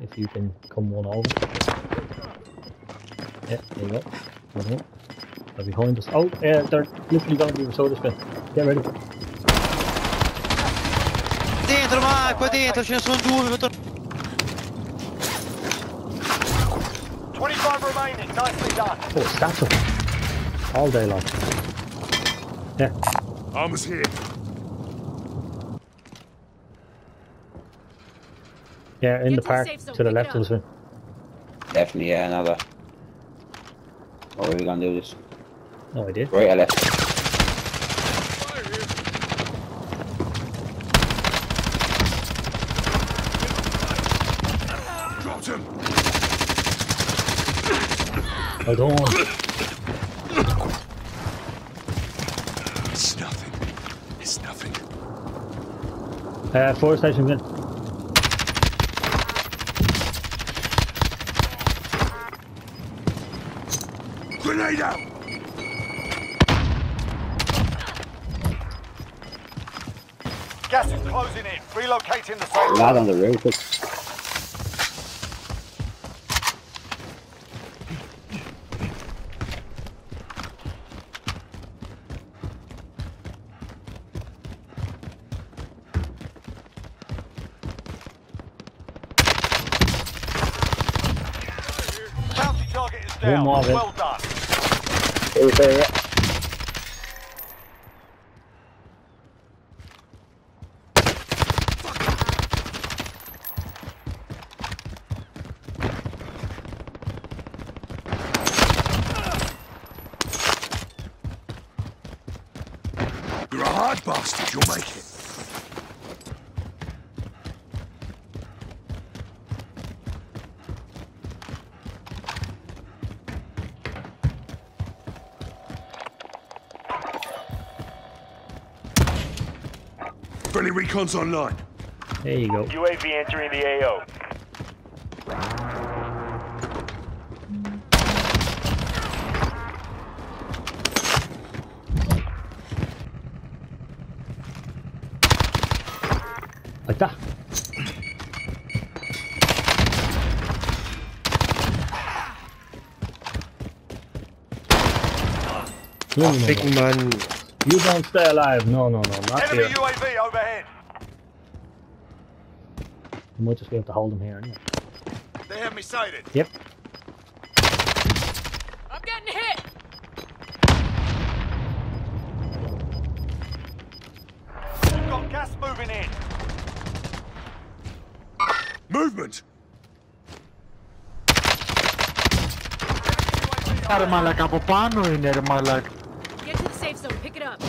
if you can come one over. Yeah, there you go. One. They're behind us. Oh, yeah, they're literally going to be soda spin. Get ready. Dentro ma qua dentro ce ne sono due, 25 remaining. Nicely done. Oh, stats up. All day long. Yeah, Armor's here. Yeah, in Get the to park safe to the left of us. up. Definitely, yeah, another. What are we gonna do this? No idea. Right or left? Dropped him. I don't want. It's nothing. It's nothing. Uh, fire station again. Grenade out. Gas is closing in. Relocating the safe Lad zone. on the roof. Target One down. more. Well done. Here, here, yeah. You're a hard bastard. You'll make it. Friendly recon's online. There you go. UAV entering the AO. Like that. No, no, Fick no. man. You don't stay alive. No, no, no, not Enemy here. UAV overhead. You might just be able to hold him here anyway. They have me sighted. Yep. I'm getting hit! We've got gas moving in. Movement. Ρε μαλάκα από πάνω είναι ρε μαλάκα. Get to the safe zone, pick it up.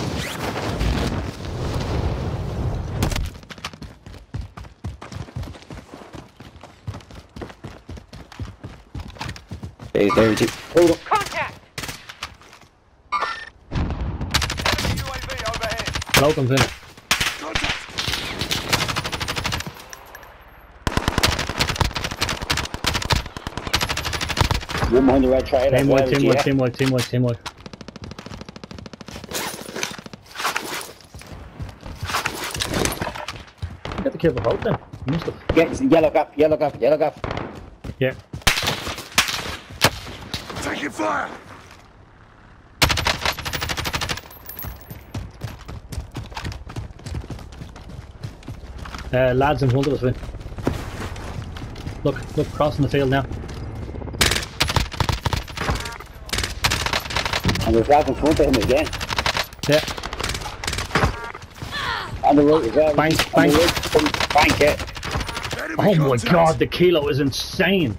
There's, there's it. Hold up. Contact! Enemy UAV overhead. Blow comes in. Contact. One behind the red trailer. Team as well, white, team yeah. Kill the boat then. You must have. Get yellow gap, yellow gap, yellow gap. Yeah. Taking fire. Uh, lads in front of us, Vin. Look, look, crossing the field now. And there's lads in front of him again. Yeah. On the right as. Bank, bank. come- Bank it. Oh my god, the kilo is insane.